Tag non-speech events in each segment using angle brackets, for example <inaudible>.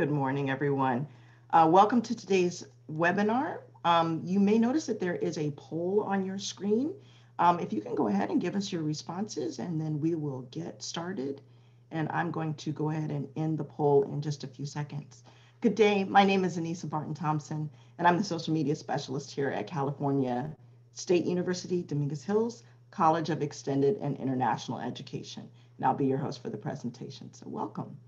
Good morning, everyone. Uh, welcome to today's webinar. Um, you may notice that there is a poll on your screen. Um, if you can go ahead and give us your responses and then we will get started. And I'm going to go ahead and end the poll in just a few seconds. Good day, my name is Anissa Barton Thompson and I'm the social media specialist here at California State University, Dominguez Hills, College of Extended and International Education. And I'll be your host for the presentation, so welcome.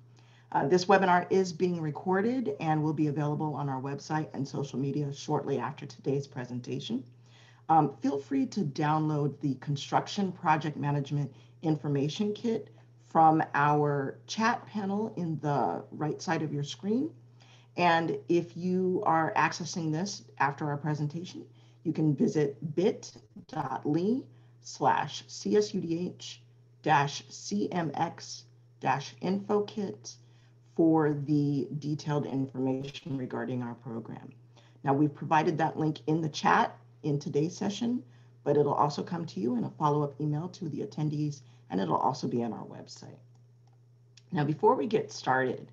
Uh, this webinar is being recorded and will be available on our website and social media shortly after today's presentation. Um, feel free to download the Construction Project Management Information Kit from our chat panel in the right side of your screen. And if you are accessing this after our presentation, you can visit bit.ly slash csudh dash cmx dash infokit for the detailed information regarding our program. Now we've provided that link in the chat in today's session, but it'll also come to you in a follow-up email to the attendees, and it'll also be on our website. Now, before we get started,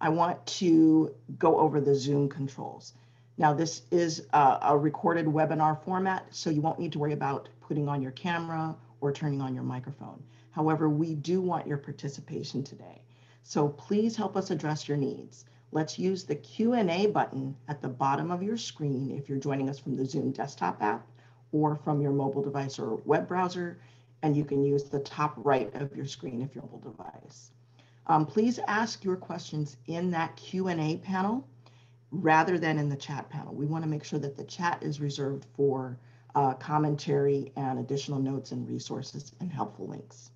I want to go over the Zoom controls. Now, this is a, a recorded webinar format, so you won't need to worry about putting on your camera or turning on your microphone. However, we do want your participation today. So please help us address your needs. Let's use the Q&A button at the bottom of your screen if you're joining us from the Zoom desktop app or from your mobile device or web browser, and you can use the top right of your screen if your mobile device. Um, please ask your questions in that Q&A panel rather than in the chat panel. We want to make sure that the chat is reserved for uh, commentary and additional notes and resources and helpful links.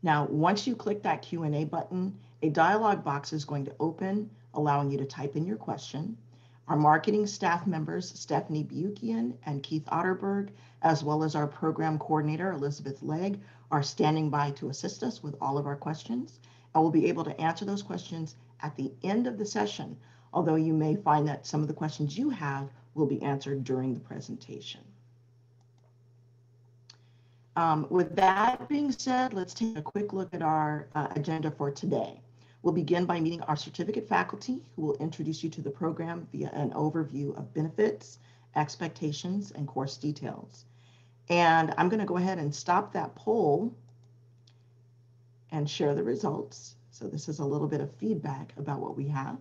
Now, once you click that Q&A button, a dialog box is going to open, allowing you to type in your question. Our marketing staff members, Stephanie Bukian and Keith Otterberg, as well as our program coordinator, Elizabeth Legg, are standing by to assist us with all of our questions. I will be able to answer those questions at the end of the session, although you may find that some of the questions you have will be answered during the presentation. Um, with that being said, let's take a quick look at our uh, agenda for today. We'll begin by meeting our certificate faculty who will introduce you to the program via an overview of benefits, expectations, and course details. And I'm going to go ahead and stop that poll and share the results. So this is a little bit of feedback about what we have.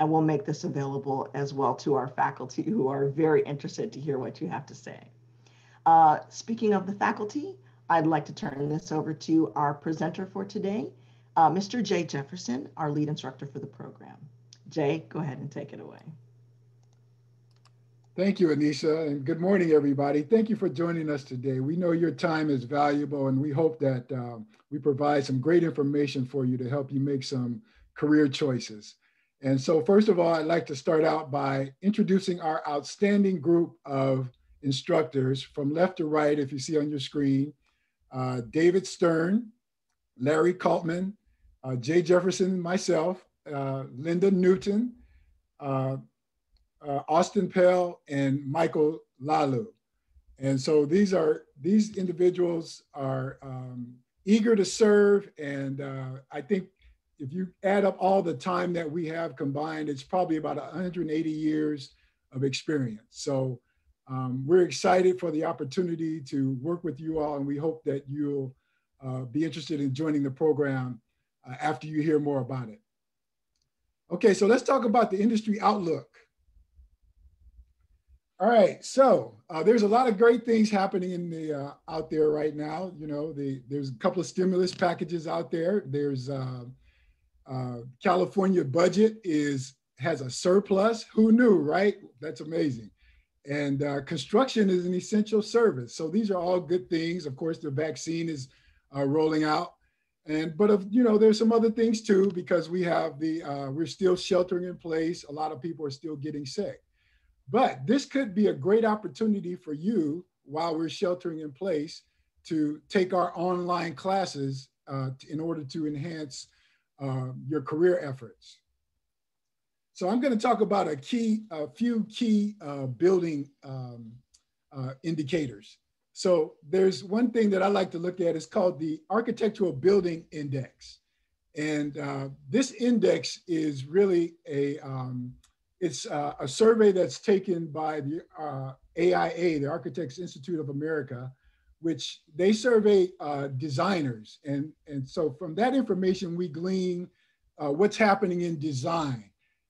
And we'll make this available as well to our faculty who are very interested to hear what you have to say. Uh, speaking of the faculty, I'd like to turn this over to our presenter for today, uh, Mr. Jay Jefferson, our lead instructor for the program. Jay, go ahead and take it away. Thank you, Anisha, and good morning, everybody. Thank you for joining us today. We know your time is valuable, and we hope that um, we provide some great information for you to help you make some career choices. And so, first of all, I'd like to start out by introducing our outstanding group of instructors from left to right, if you see on your screen, uh, David Stern, Larry Kaltman, uh, Jay Jefferson, myself, uh, Linda Newton, uh, uh, Austin Pell, and Michael Lalu. And so these are these individuals are um, eager to serve, and uh, I think if you add up all the time that we have combined, it's probably about 180 years of experience. So um, we're excited for the opportunity to work with you all, and we hope that you'll uh, be interested in joining the program uh, after you hear more about it. Okay, so let's talk about the industry outlook. All right, so uh, there's a lot of great things happening in the uh, out there right now. You know, the, there's a couple of stimulus packages out there. There's uh, uh, California budget is has a surplus. Who knew, right? That's amazing. And uh, construction is an essential service. So these are all good things. Of course, the vaccine is uh, rolling out. And but of you know, there's some other things too because we have the uh, we're still sheltering in place. A lot of people are still getting sick. But this could be a great opportunity for you while we're sheltering in place to take our online classes uh, in order to enhance uh, your career efforts. So I'm going to talk about a key, a few key uh, building um, uh, indicators. So there's one thing that I like to look at. It's called the Architectural Building Index. And uh, this index is really a, um, it's uh, a survey that's taken by the uh, AIA, the Architects Institute of America, which they survey uh, designers. And, and so from that information, we glean uh, what's happening in design.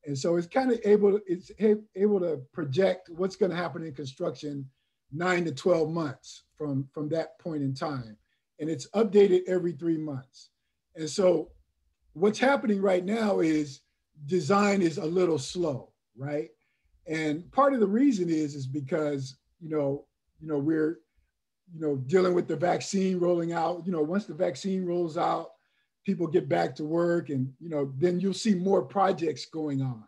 And so it's kind of able, it's able to project what's going to happen in construction nine to 12 months from, from that point in time. And it's updated every three months. And so what's happening right now is design is a little slow, right? And part of the reason is, is because, you know, you know, we're, you know, dealing with the vaccine rolling out, you know, once the vaccine rolls out, people get back to work and, you know, then you'll see more projects going on.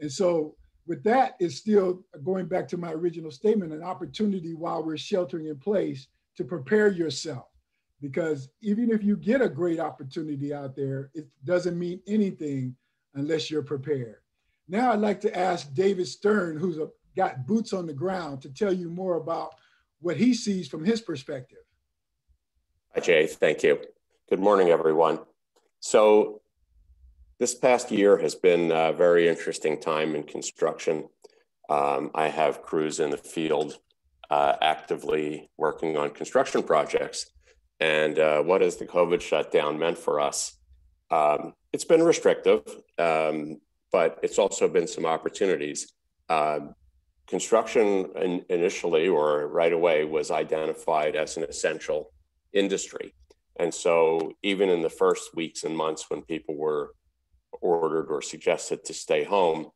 And so with that is still going back to my original statement, an opportunity while we're sheltering in place to prepare yourself. Because even if you get a great opportunity out there, it doesn't mean anything unless you're prepared. Now I'd like to ask David Stern, who's a, got boots on the ground, to tell you more about what he sees from his perspective. Hi, Jay. Thank you. Good morning, everyone. So this past year has been a very interesting time in construction. Um, I have crews in the field uh, actively working on construction projects. And uh, what has the COVID shutdown meant for us? Um, it's been restrictive, um, but it's also been some opportunities. Uh, construction in, initially or right away was identified as an essential industry. And so, even in the first weeks and months when people were ordered or suggested to stay home,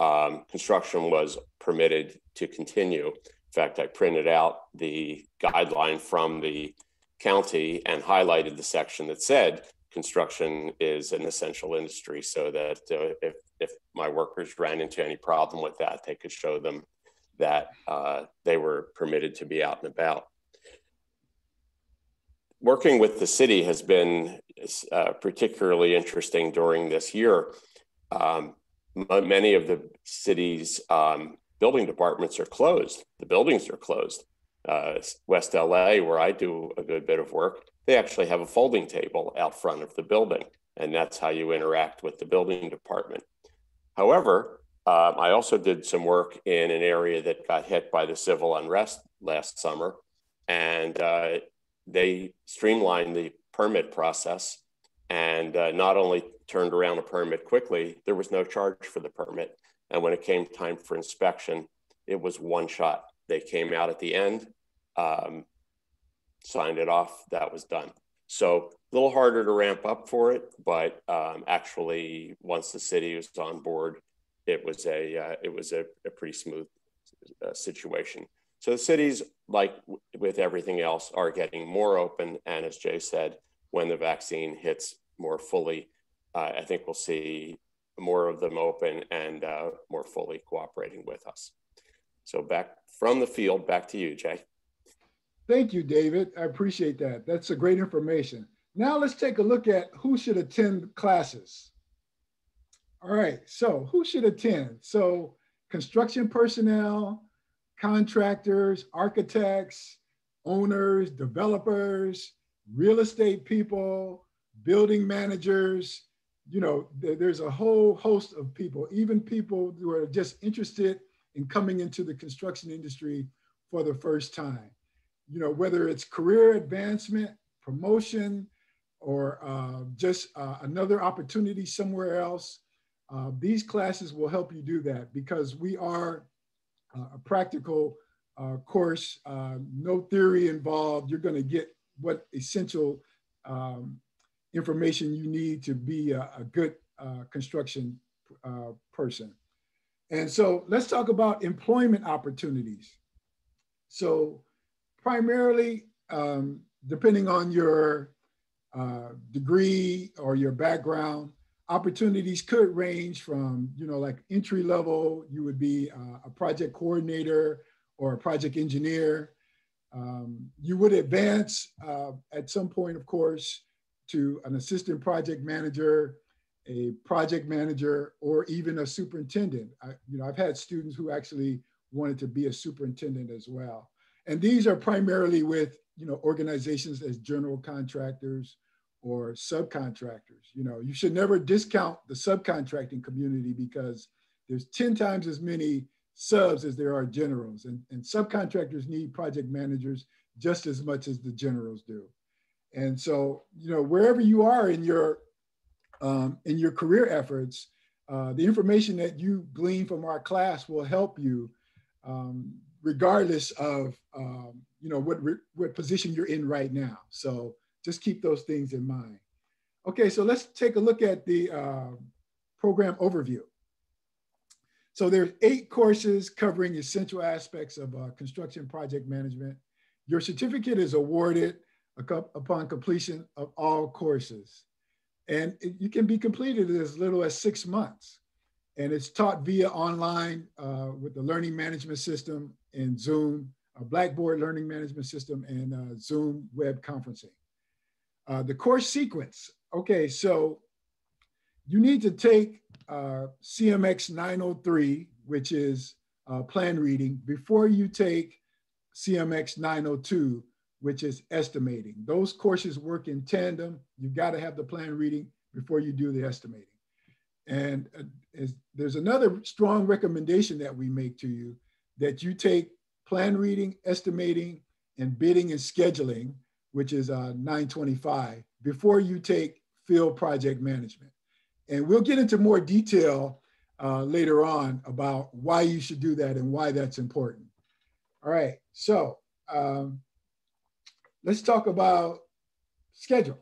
um, construction was permitted to continue. In fact, I printed out the guideline from the county and highlighted the section that said construction is an essential industry so that uh, if, if my workers ran into any problem with that, they could show them that uh, they were permitted to be out and about working with the city has been uh, particularly interesting during this year. Um, many of the city's um, building departments are closed. The buildings are closed. Uh, West LA, where I do a good bit of work, they actually have a folding table out front of the building, and that's how you interact with the building department. However, um, I also did some work in an area that got hit by the civil unrest last summer, and uh, they streamlined the permit process and uh, not only turned around a permit quickly, there was no charge for the permit. And when it came time for inspection, it was one shot. They came out at the end, um, signed it off, that was done. So a little harder to ramp up for it, but um, actually, once the city was on board, it was a uh, it was a, a pretty smooth uh, situation. So the cities, like with everything else, are getting more open. And as Jay said, when the vaccine hits more fully, uh, I think we'll see more of them open and uh, more fully cooperating with us. So back from the field, back to you, Jay. Thank you, David. I appreciate that. That's a great information. Now let's take a look at who should attend classes. All right, so who should attend? So construction personnel, contractors, architects, owners, developers, real estate people, building managers. You know, there's a whole host of people, even people who are just interested in coming into the construction industry for the first time. You know, whether it's career advancement, promotion, or uh, just uh, another opportunity somewhere else, uh, these classes will help you do that because we are a practical uh, course, uh, no theory involved. You're going to get what essential um, information you need to be a, a good uh, construction uh, person. And so let's talk about employment opportunities. So primarily, um, depending on your uh, degree or your background, opportunities could range from, you know, like entry level, you would be uh, a project coordinator or a project engineer. Um, you would advance uh, at some point, of course, to an assistant project manager, a project manager, or even a superintendent. I, you know, I've had students who actually wanted to be a superintendent as well. And these are primarily with, you know, organizations as general contractors or subcontractors. You know, you should never discount the subcontracting community because there's 10 times as many subs as there are generals and, and subcontractors need project managers just as much as the generals do. And so, you know, wherever you are in your um, in your career efforts, uh, the information that you glean from our class will help you, um, regardless of um, you know what what position you're in right now. So just keep those things in mind. Okay, so let's take a look at the uh, program overview. So there's eight courses covering essential aspects of uh, construction project management. Your certificate is awarded upon completion of all courses. And it, you can be completed in as little as six months. And it's taught via online uh, with the learning management system and Zoom, a Blackboard learning management system and uh, Zoom web conferencing. Uh, the course sequence. Okay, so you need to take uh, CMX 903, which is uh, plan reading, before you take CMX 902, which is estimating. Those courses work in tandem. You've got to have the plan reading before you do the estimating. And uh, is, there's another strong recommendation that we make to you that you take plan reading, estimating, and bidding and scheduling, which is uh, 925, before you take field project management. And we'll get into more detail uh, later on about why you should do that and why that's important. All right, so um, let's talk about schedule.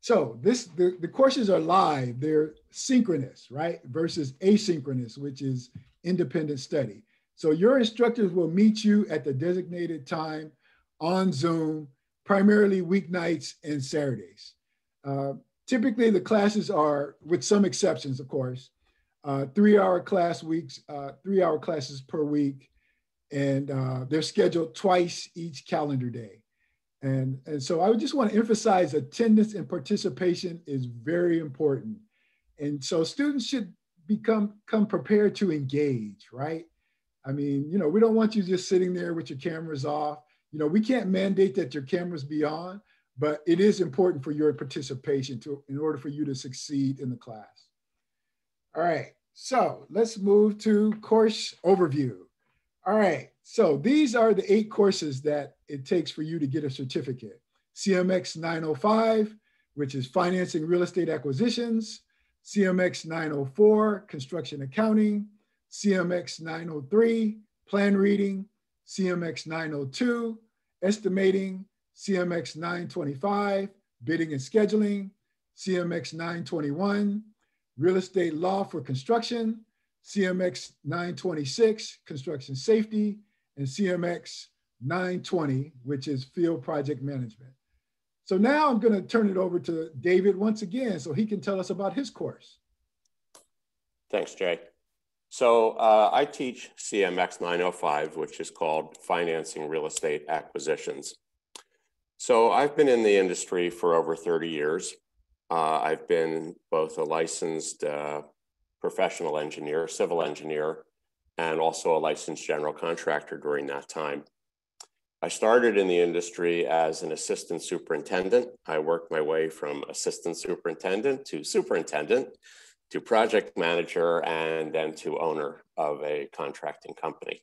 So this the, the courses are live, they're synchronous, right? Versus asynchronous, which is independent study. So your instructors will meet you at the designated time on Zoom, primarily weeknights and Saturdays. Uh, typically the classes are, with some exceptions, of course, uh, three hour class weeks, uh, three hour classes per week, and uh, they're scheduled twice each calendar day. And, and so I would just want to emphasize attendance and participation is very important. And so students should become come prepared to engage, right? I mean, you know, we don't want you just sitting there with your cameras off. You know, we can't mandate that your cameras be on, but it is important for your participation to in order for you to succeed in the class. All right, so let's move to course overview. All right, so these are the eight courses that it takes for you to get a certificate. CMX 905, which is financing real estate acquisitions, CMX 904, construction accounting, CMX 903, plan reading, CMX 902, estimating, CMX 925, bidding and scheduling, CMX 921, real estate law for construction, CMX 926, construction safety, and CMX 920, which is field project management. So now I'm going to turn it over to David once again so he can tell us about his course. Thanks, Jay. So uh, I teach CMX 905, which is called Financing Real Estate Acquisitions. So I've been in the industry for over 30 years. Uh, I've been both a licensed uh, professional engineer, civil engineer, and also a licensed general contractor during that time. I started in the industry as an assistant superintendent. I worked my way from assistant superintendent to superintendent to project manager and then to owner of a contracting company.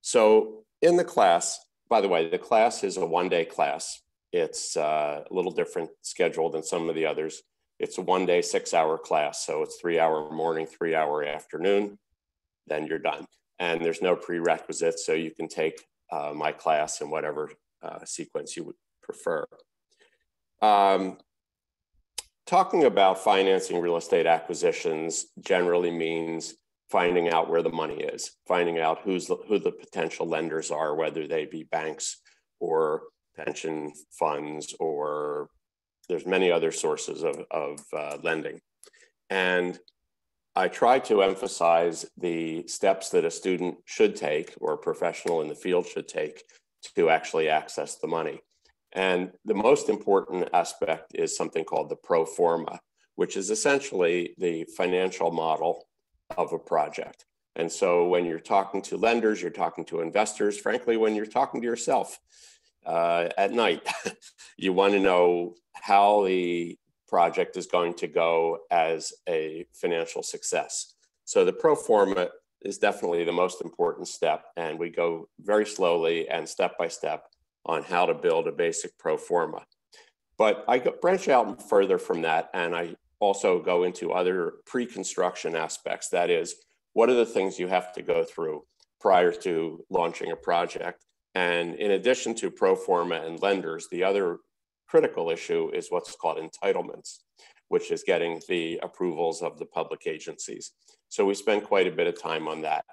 So in the class, by the way, the class is a one day class. It's uh, a little different schedule than some of the others. It's a one day, six hour class. So it's three hour morning, three hour afternoon, then you're done. And there's no prerequisites. So you can take uh, my class in whatever uh, sequence you would prefer. Um, talking about financing real estate acquisitions generally means finding out where the money is, finding out who's the, who the potential lenders are, whether they be banks or pension funds or there's many other sources of, of uh, lending. And I try to emphasize the steps that a student should take or a professional in the field should take to actually access the money. And the most important aspect is something called the pro forma, which is essentially the financial model of a project. And so when you're talking to lenders, you're talking to investors, frankly, when you're talking to yourself uh, at night, <laughs> you want to know how the project is going to go as a financial success. So the pro forma is definitely the most important step. And we go very slowly and step by step on how to build a basic pro forma. But I branch out further from that and I also go into other pre-construction aspects. That is, what are the things you have to go through prior to launching a project? And in addition to pro forma and lenders, the other critical issue is what's called entitlements, which is getting the approvals of the public agencies. So we spend quite a bit of time on that.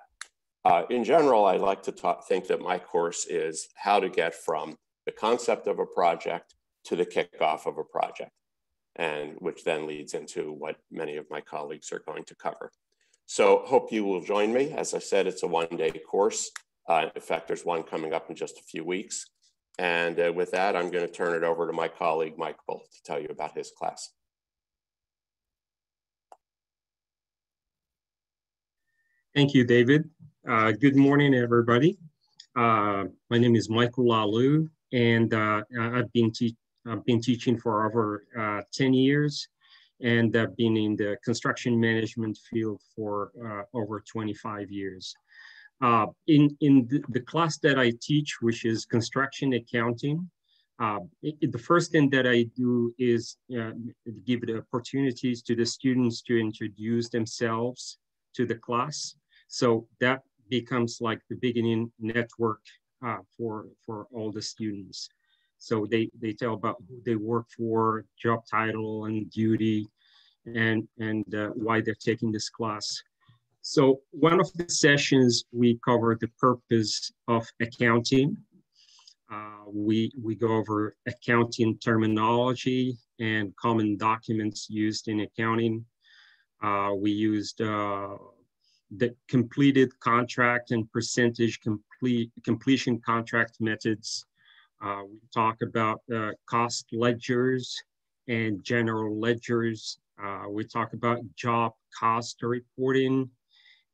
Uh, in general, I like to talk, think that my course is how to get from the concept of a project to the kickoff of a project, and which then leads into what many of my colleagues are going to cover. So hope you will join me. As I said, it's a one-day course. Uh, in fact, there's one coming up in just a few weeks. And uh, with that, I'm going to turn it over to my colleague, Michael, to tell you about his class. Thank you, David. Uh, good morning, everybody. Uh, my name is Michael Lalu, and uh, I've been, I've been teaching for over uh, 10 years, and I've been in the construction management field for uh, over 25 years. Uh, in in the, the, class that I teach, which is construction accounting, it, the first thing that I do is give the opportunities to the students to introduce themselves to the class so that becomes like the beginning network uh, for, for all the students. So they, they tell about who they work for, job title and duty, and, and uh, why they're taking this class. So one of the sessions, we cover the purpose of accounting. Uh, we, we go over accounting terminology and common documents used in accounting. Uh, we used uh, the completed contract and percentage complete completion contract methods. Uh, we talk about uh, cost ledgers and general ledgers. Uh, we talk about job cost reporting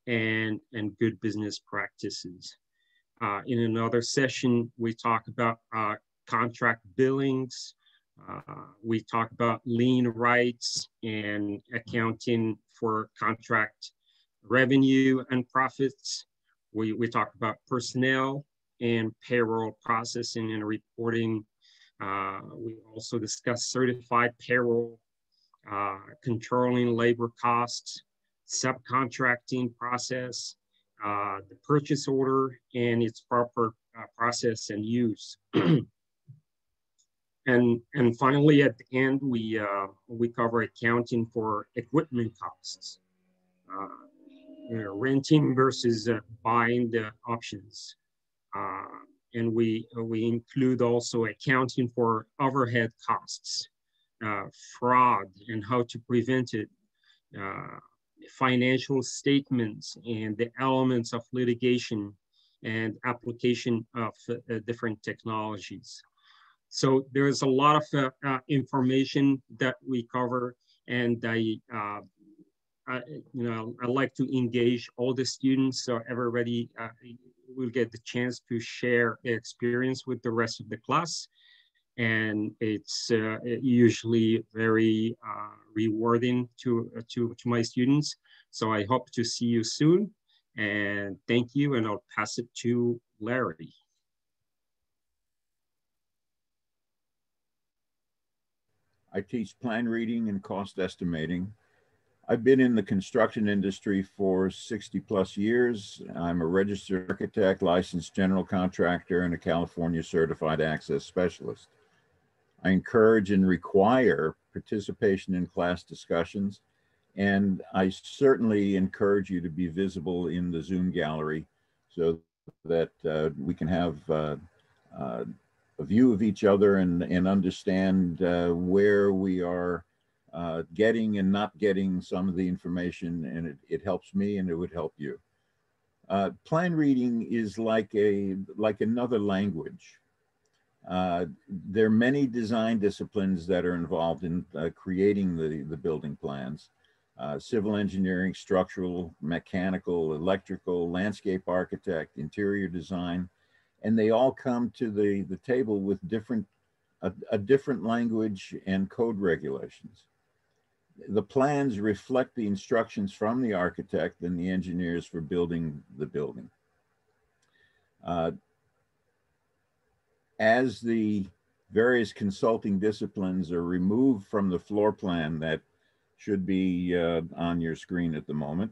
and, and good business practices. Uh, in another session, we talk about uh, contract billings. Uh, we talk about lien rights and accounting for contract revenue and profits. We, we talk about personnel and payroll processing and reporting. Uh, we also discuss certified payroll, uh, controlling labor costs, subcontracting process, uh, the purchase order and its proper uh, process and use. <clears throat> and, and finally, at the end, we, uh, we cover accounting for equipment costs. Uh, renting versus uh, buying the options. Uh, and we, we include also accounting for overhead costs, fraud and how to prevent it, financial statements and the elements of litigation and application of uh, different technologies. So there's a lot of uh, uh, information that we cover and I I, you know, I like to engage all the students so everybody uh, will get the chance to share their experience with the rest of the class. And it's uh, usually very uh, rewarding to, to, to my students. So I hope to see you soon. And thank you, and I'll pass it to Larry. I teach plan reading and cost estimating I've been in the construction industry for 60 plus years. I'm a registered architect, licensed general contractor, and a California certified access specialist. I encourage and require participation in class discussions, and I certainly encourage you to be visible in the Zoom gallery so that uh, we can have uh, uh, a view of each other and, and understand uh, where we are uh, getting and not getting some of the information and it, it helps me and it would help you. Uh, plan reading is like a like another language. Uh, there are many design disciplines that are involved in uh, creating the, the building plans. Uh, civil engineering, structural, mechanical, electrical, landscape architect, interior design, and they all come to the, the table with different a, a different language and code regulations. The plans reflect the instructions from the architect and the engineers for building the building. Uh, as the various consulting disciplines are removed from the floor plan that should be uh, on your screen at the moment,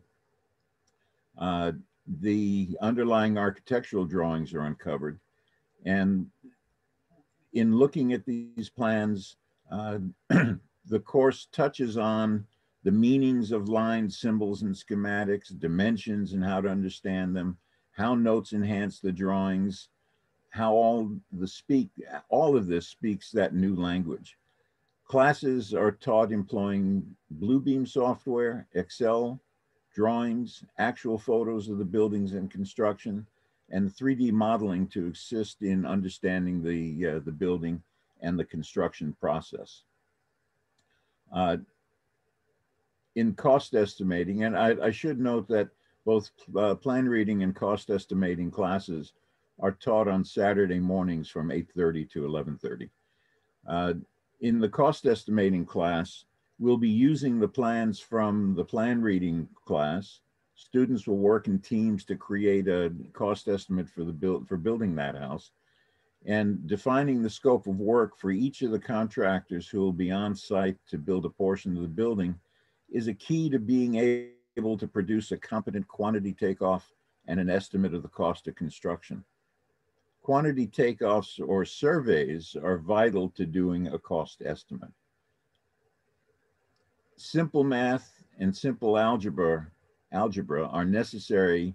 uh, the underlying architectural drawings are uncovered. And in looking at these plans, uh, <clears throat> the course touches on the meanings of lines, symbols, and schematics, dimensions and how to understand them, how notes enhance the drawings, how all the speak, all of this speaks that new language. Classes are taught employing Bluebeam software, Excel, drawings, actual photos of the buildings and construction, and 3D modeling to assist in understanding the, uh, the building and the construction process. Uh, in cost estimating, and I, I, should note that both uh, plan reading and cost estimating classes are taught on Saturday mornings from 8.30 to 11.30. Uh, in the cost estimating class, We'll be using the plans from the plan reading class. Students will work in teams to create a cost estimate for the build for building that house and defining the scope of work for each of the contractors who will be on site to build a portion of the building is a key to being able to produce a competent quantity takeoff and an estimate of the cost of construction. Quantity takeoffs or surveys are vital to doing a cost estimate simple math and simple algebra, algebra are necessary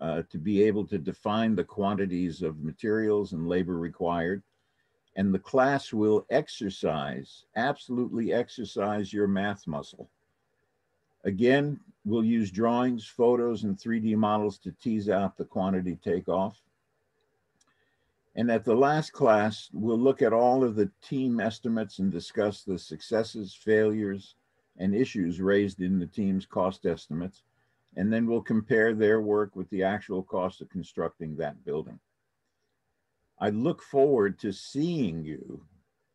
uh, to be able to define the quantities of materials and labor required. And the class will exercise, absolutely exercise your math muscle. Again, we'll use drawings, photos, and 3D models to tease out the quantity takeoff. And at the last class, we'll look at all of the team estimates and discuss the successes, failures, and issues raised in the team's cost estimates, and then we'll compare their work with the actual cost of constructing that building. I look forward to seeing you,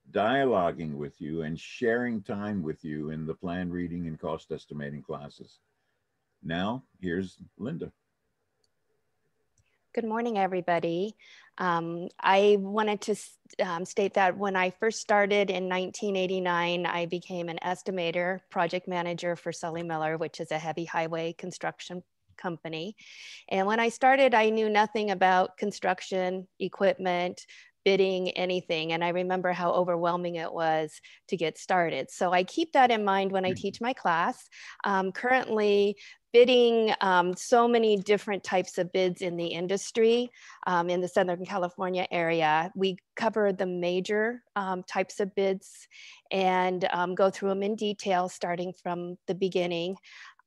dialoguing with you, and sharing time with you in the plan reading and cost estimating classes. Now, here's Linda. Good morning, everybody. Um, I wanted to um, state that when I first started in 1989, I became an estimator, project manager for Sully Miller, which is a heavy highway construction company. And when I started, I knew nothing about construction, equipment, bidding anything. And I remember how overwhelming it was to get started. So I keep that in mind when I mm. teach my class. Um, currently, bidding um, so many different types of bids in the industry um, in the Southern California area. We cover the major um, types of bids and um, go through them in detail starting from the beginning.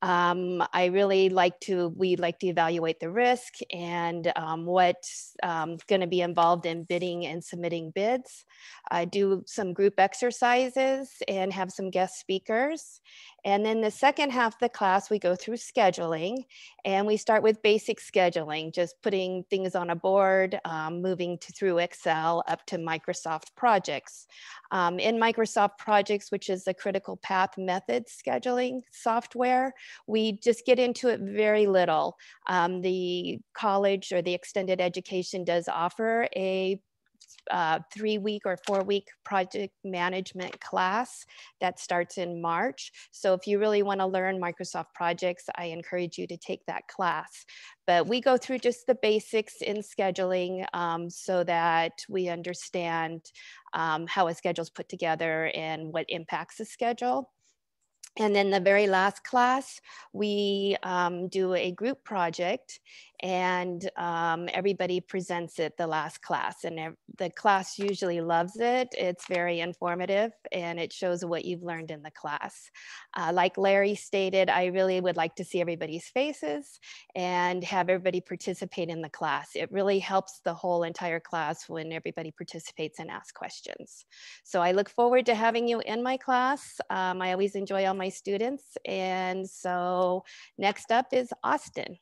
Um, I really like to, we like to evaluate the risk and um, what's going to be involved in bidding and submitting bids. I do some group exercises and have some guest speakers. And then the second half of the class, we go through scheduling and we start with basic scheduling, just putting things on a board, um, moving to, through Excel up to Microsoft projects. Um, in Microsoft projects, which is the critical path method scheduling software, we just get into it very little. Um, the college or the extended education does offer a uh, three week or four week project management class that starts in March. So if you really want to learn Microsoft projects, I encourage you to take that class. But we go through just the basics in scheduling um, so that we understand um, how a schedule is put together and what impacts the schedule. And then the very last class, we um, do a group project and um, everybody presents it the last class and the class usually loves it. It's very informative and it shows what you've learned in the class. Uh, like larry stated i really would like to see everybody's faces and have everybody participate in the class. It really helps the whole entire class when everybody participates and asks questions. So i look forward to having you in my class. Um, i always enjoy all my students and so next up is austin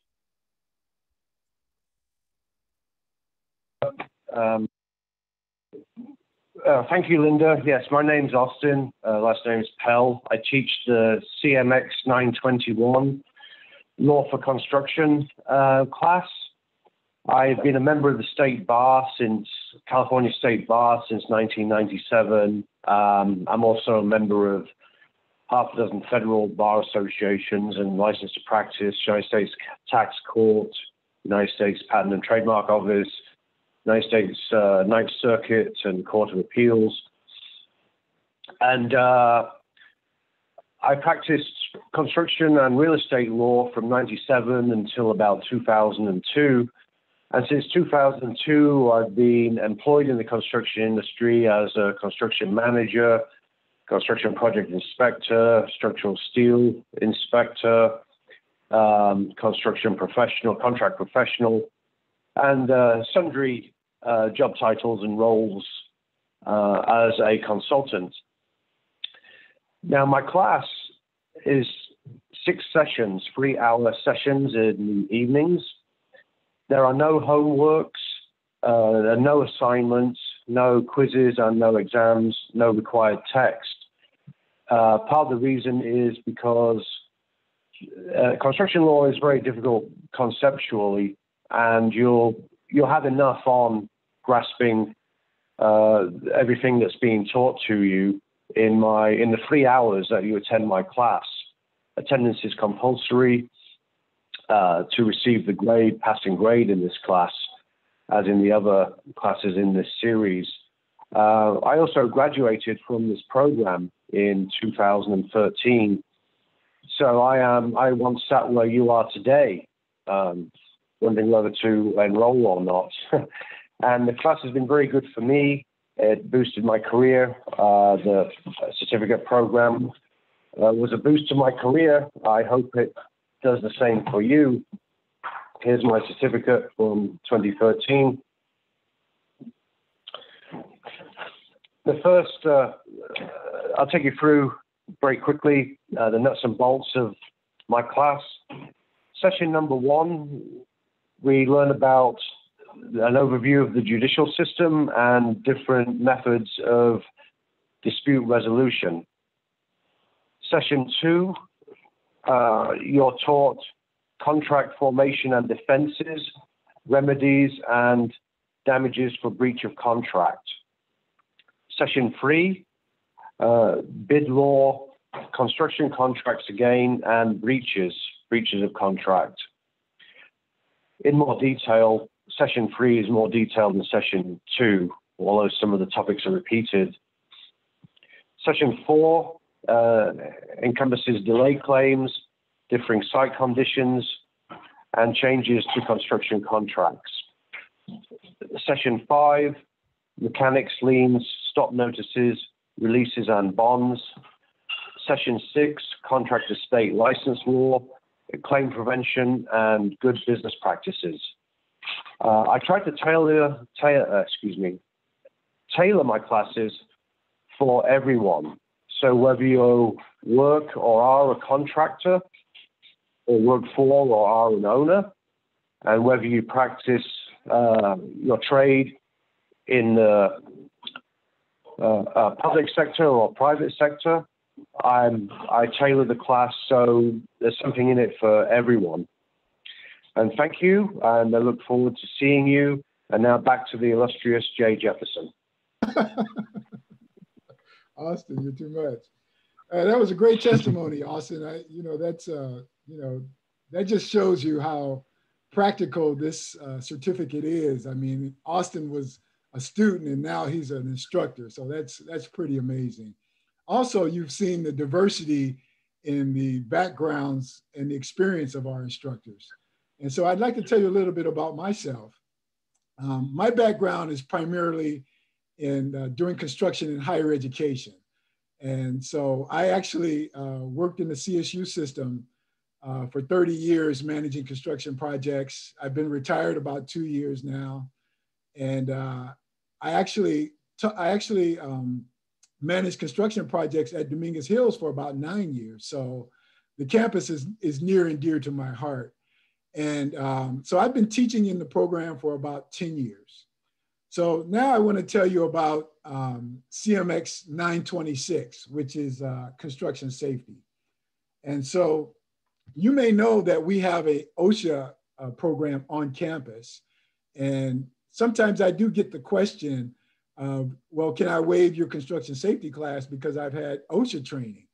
Um, Uh, thank you, Linda. Yes, my name's Austin. Uh, last name is Pell. I teach the CMX 921 Law for Construction uh, class. I've been a member of the state bar since California State Bar since 1997. Um, I'm also a member of half a dozen federal bar associations and licensed to practice, United States Tax Court, United States Patent and Trademark Office, United States uh, Ninth Circuit and Court of Appeals. And uh, I practiced construction and real estate law from 97 until about 2002. And since 2002, I've been employed in the construction industry as a construction manager, construction project inspector, structural steel inspector, um, construction professional, contract professional, and uh, sundry uh, job titles and roles uh, as a consultant. Now, my class is six sessions, three hour sessions in the evenings. There are no homeworks, uh, no assignments, no quizzes, and no exams, no required text. Uh, part of the reason is because uh, construction law is very difficult conceptually, and you'll you'll have enough on grasping uh, everything that's being taught to you in my in the three hours that you attend my class. Attendance is compulsory uh, to receive the grade, passing grade in this class, as in the other classes in this series. Uh, I also graduated from this program in 2013. So I am I once sat where you are today, um, wondering whether to enroll or not. <laughs> and the class has been very good for me. It boosted my career. Uh, the certificate program uh, was a boost to my career. I hope it does the same for you. Here's my certificate from 2013. The first, uh, I'll take you through very quickly uh, the nuts and bolts of my class. Session number one, we learn about an overview of the judicial system and different methods of dispute resolution. Session two, uh, you're taught contract formation and defenses, remedies, and damages for breach of contract. Session three, uh, bid law, construction contracts again, and breaches, breaches of contract. In more detail, session three is more detailed than session two, although some of the topics are repeated. Session four uh, encompasses delay claims, differing site conditions, and changes to construction contracts. Session five, mechanics, liens, stop notices, releases and bonds. Session six, contractor state license law, claim prevention, and good business practices. Uh, I tried to tailor, tailor uh, excuse me, tailor my classes for everyone. So whether you work or are a contractor, or work for or are an owner, and whether you practice uh, your trade in the uh, uh, public sector or private sector, I'm, I tailor the class so there's something in it for everyone. And thank you, and I look forward to seeing you. And now back to the illustrious Jay Jefferson. <laughs> Austin, you're too much. Uh, that was a great testimony, Austin. I, you know, that's, uh, you know, that just shows you how practical this uh, certificate is. I mean, Austin was a student and now he's an instructor, so that's that's pretty amazing. Also, you've seen the diversity in the backgrounds and the experience of our instructors. And so I'd like to tell you a little bit about myself. Um, my background is primarily in uh, doing construction in higher education. And so I actually uh, worked in the CSU system uh, for 30 years managing construction projects. I've been retired about two years now. And uh, I actually, I actually um, managed construction projects at Dominguez Hills for about nine years. So the campus is, is near and dear to my heart. And um, so I've been teaching in the program for about 10 years. So now I want to tell you about um, CMX 926, which is uh, construction safety. And so you may know that we have a OSHA uh, program on campus. And sometimes I do get the question of, well, can I waive your construction safety class because I've had OSHA training?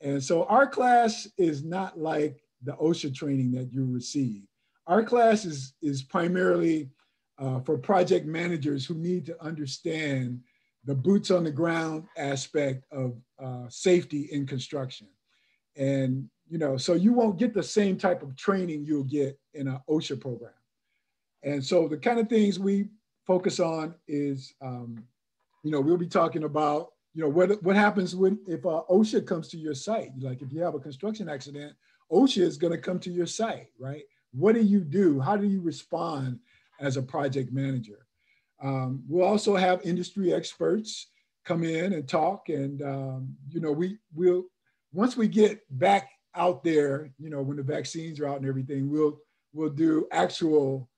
And so our class is not like the OSHA training that you receive. Our class is, is primarily uh, for project managers who need to understand the boots on the ground aspect of uh, safety in construction. And, you know, so you won't get the same type of training you'll get in an OSHA program. And so the kind of things we focus on is, um, you know, we'll be talking about, you know, what, what happens when if uh, OSHA comes to your site? Like if you have a construction accident, OSHA is going to come to your site, right? What do you do? How do you respond as a project manager? Um, we'll also have industry experts come in and talk, and um, you know, we will once we get back out there, you know, when the vaccines are out and everything, we'll we'll do actual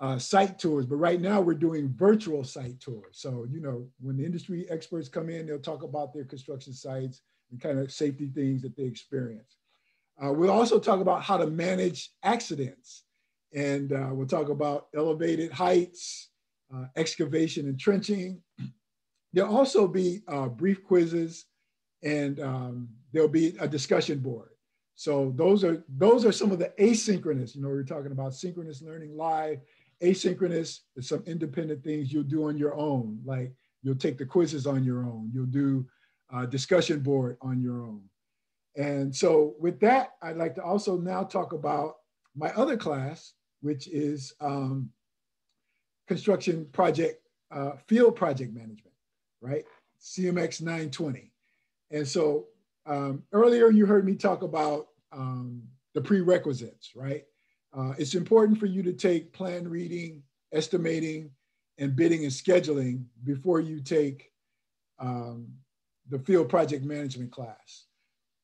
uh, site tours. But right now, we're doing virtual site tours. So you know, when the industry experts come in, they'll talk about their construction sites and kind of safety things that they experience. Uh, we'll also talk about how to manage accidents. And uh, we'll talk about elevated heights, uh, excavation and trenching. There'll also be uh, brief quizzes and um, there'll be a discussion board. So those are, those are some of the asynchronous, you know, we're talking about synchronous learning live, asynchronous is some independent things you'll do on your own. Like you'll take the quizzes on your own. You'll do a discussion board on your own. And so with that, I'd like to also now talk about my other class, which is um, construction project, uh, field project management, right? CMX 920. And so um, earlier you heard me talk about um, the prerequisites, right? Uh, it's important for you to take plan reading, estimating, and bidding and scheduling before you take um, the field project management class.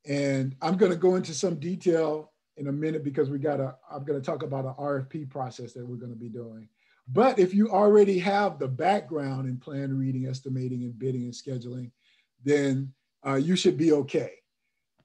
And I'm going to go into some detail in a minute because we got a, I'm going to talk about an RFP process that we're going to be doing. But if you already have the background in plan reading, estimating, and bidding and scheduling, then uh, you should be okay.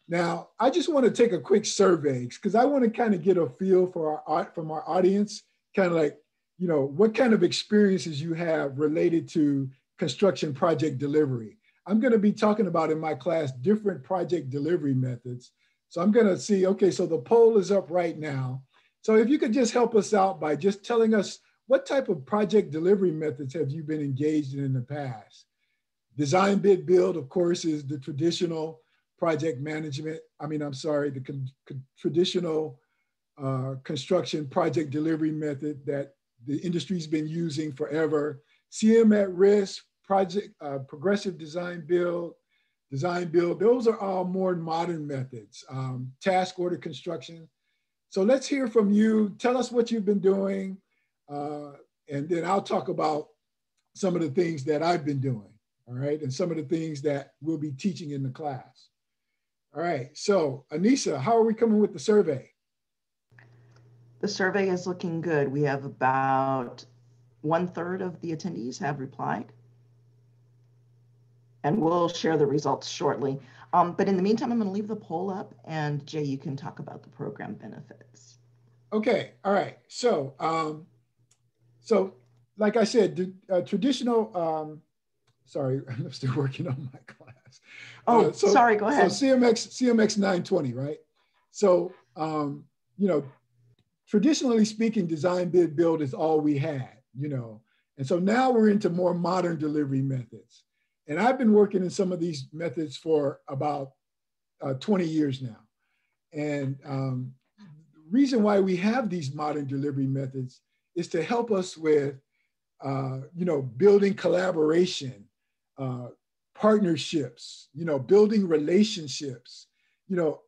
Now, I just want to take a quick survey because I want to kind of get a feel for our from our audience, kind of like, you know, what kind of experiences you have related to construction project delivery. I'm going to be talking about in my class different project delivery methods. So I'm going to see, okay, so the poll is up right now. So if you could just help us out by just telling us what type of project delivery methods have you been engaged in in the past? Design, bid, build, of course, is the traditional project management. I mean, I'm sorry, the con- con- traditional uh, construction project delivery method that the industry's been using forever. CM at risk, project, uh, progressive design build, design build, those are all more modern methods. Um, task order construction. So let's hear from you. Tell us what you've been doing. Uh, and then I'll talk about some of the things that I've been doing, all right? And some of the things that we'll be teaching in the class. All right, so Anissa, how are we coming with the survey? The survey is looking good. We have about one third of the attendees have replied and we'll share the results shortly. Um, but in the meantime, I'm going to leave the poll up and Jay, you can talk about the program benefits. Okay, all right. So, um, so like I said, uh, traditional, um, sorry, <laughs> I'm still working on my class. Oh, uh, so, sorry, go ahead. So CMX, CMX 920, right? So, um, you know, traditionally speaking, design, bid, build is all we had, you know. And so now we're into more modern delivery methods. And I've been working in some of these methods for about uh, 20 years now. And um, the reason why we have these modern delivery methods is to help us with, uh, you know, building collaboration, uh, partnerships, you know, building relationships. You know,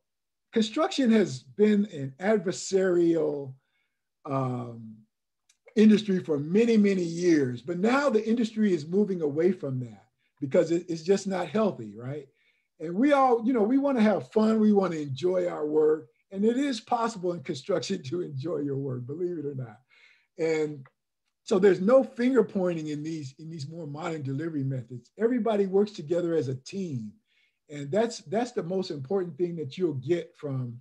construction has been an adversarial um, industry for many, many years, but now the industry is moving away from that because it, it's just not healthy, right? And we all, you know, we want to have fun. We want to enjoy our work. And it is possible in construction <laughs> to enjoy your work, believe it or not. And so there's no finger pointing in these in these more modern delivery methods. Everybody works together as a team, and that's that's the most important thing that you'll get from,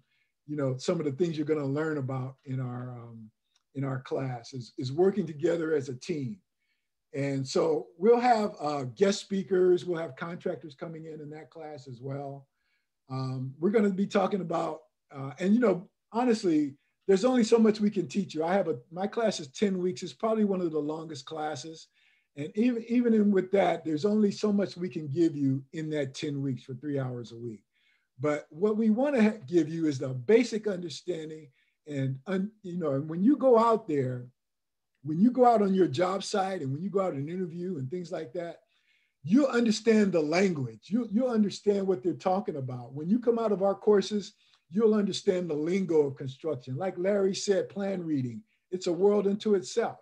you know, some of the things you're going to learn about in our um, in our class is, is working together as a team. And so we'll have uh, guest speakers, we'll have contractors coming in in that class as well. Um, we're going to be talking about, uh, and you know, honestly, there's only so much we can teach you. I have a, my class is 10 weeks. It's probably one of the longest classes. And even, even in with that, there's only so much we can give you in that 10 weeks for three hours a week. But what we want to give you is the basic understanding and, un, you know, and when you go out there, when you go out on your job site and when you go out and interview and things like that, you'll understand the language. You, you'll understand what they're talking about. When you come out of our courses, you'll understand the lingo of construction. Like Larry said, plan reading, it's a world unto itself.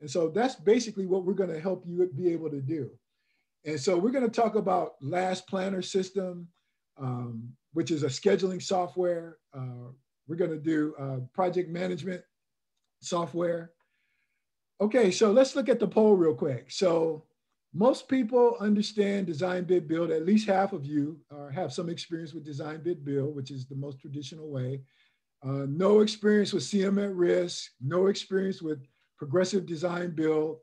And so that's basically what we're going to help you be able to do. And so we're going to talk about Last Planner System, um, which is a scheduling software. Uh, we're going to do uh, project management software. Okay, so let's look at the poll real quick. So most people understand design bid build. At least half of you uh, have some experience with design bid build, which is the most traditional way. Uh, no experience with CM at risk, no experience with progressive design build,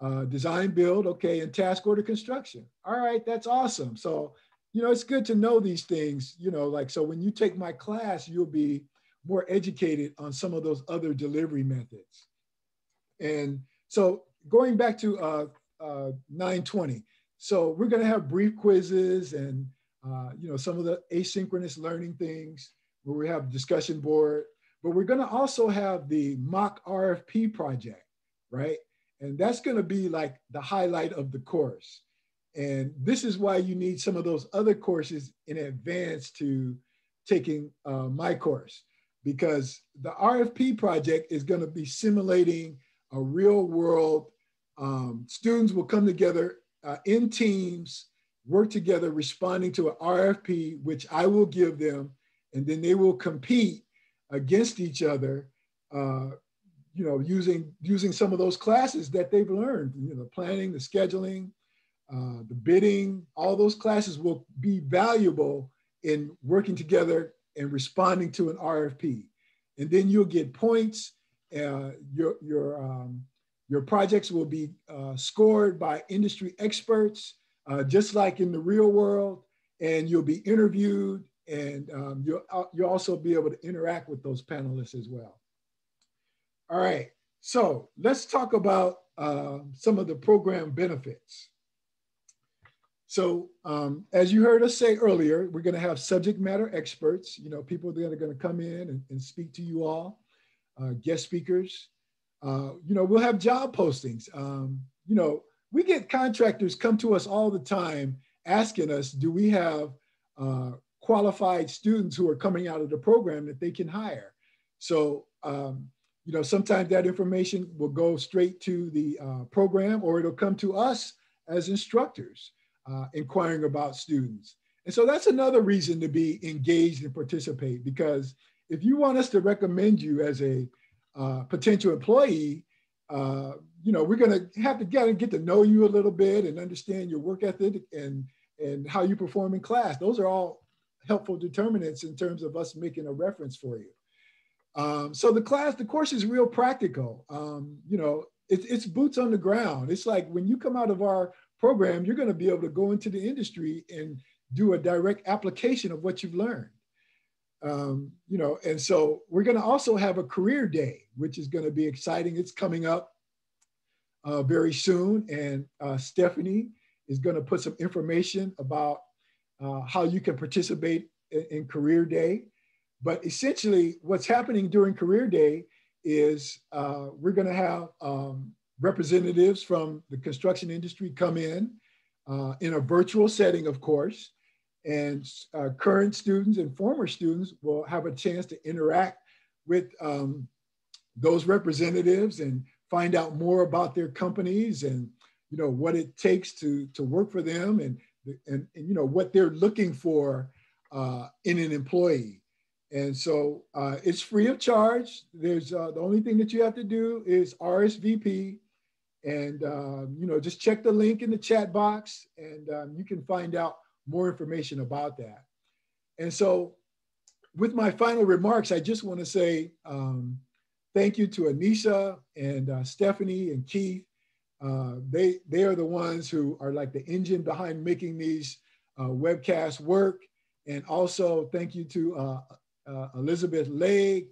uh, design build, okay, and task order construction. All right, that's awesome. So, you know, it's good to know these things, you know, like, so when you take my class, you'll be more educated on some of those other delivery methods. And so going back to uh, uh, 920, so we're gonna have brief quizzes and uh, you know some of the asynchronous learning things where we have discussion board, but we're gonna also have the mock RFP project, right? And that's gonna be like the highlight of the course. And this is why you need some of those other courses in advance to taking uh, my course because the RFP project is going to be simulating a real world. Um, students will come together uh, in teams, work together, responding to an RFP, which I will give them, and then they will compete against each other. Uh, you know, using using some of those classes that they've learned. You know, planning, the scheduling, uh, the bidding. All those classes will be valuable in working together and responding to an RFP. And then you'll get points. Your, your, um, your projects will be uh, scored by industry experts, uh, just like in the real world. And you'll be interviewed and um, you'll, uh, you'll also be able to interact with those panelists as well. All right, so let's talk about uh, some of the program benefits. So um, as you heard us say earlier, we're going to have subject matter experts, you know, people that are going to come in and, and speak to you all, guest speakers. Uh, you know, we'll have job postings. Um, you know, we get contractors come to us all the time asking us, do we have uh, qualified students who are coming out of the program that they can hire? So, um, you know, sometimes that information will go straight to the uh, program or it'll come to us as instructors uh, inquiring about students. And so that's another reason to be engaged and participate because if you want us to recommend you as a uh, potential employee, uh, you know, we're going to have to get, get to know you a little bit and understand your work ethic and, and how you perform in class. Those are all helpful determinants in terms of us making a reference for you. Um, so the class, the course is real practical. Um, you know, it, it's boots on the ground. It's like when you come out of our program, you're going to be able to go into the industry and do a direct application of what you've learned. Um, you know, and so we're going to also have a career day, which is going to be exciting. It's coming up uh, very soon, and uh, Stephanie is going to put some information about uh, how you can participate in, in, Career Day. But essentially, what's happening during Career Day is uh, we're going to have um, representatives from the construction industry come in uh, in a virtual setting, of course, and uh, current students and former students will have a chance to interact with um, those representatives and find out more about their companies and you know what it takes to to work for them and and, and you know what they're looking for uh, in an employee. And so uh, it's free of charge. There's uh, the only thing that you have to do is RSVP And, um, you know, just check the link in the chat box and um, you can find out more information about that. And so with my final remarks, I just want to say um, thank you to Anisha and uh, Stephanie and Keith. Uh, they, they are the ones who are like the engine behind making these uh, webcasts work. And also thank you to uh, uh, Elizabeth Legg.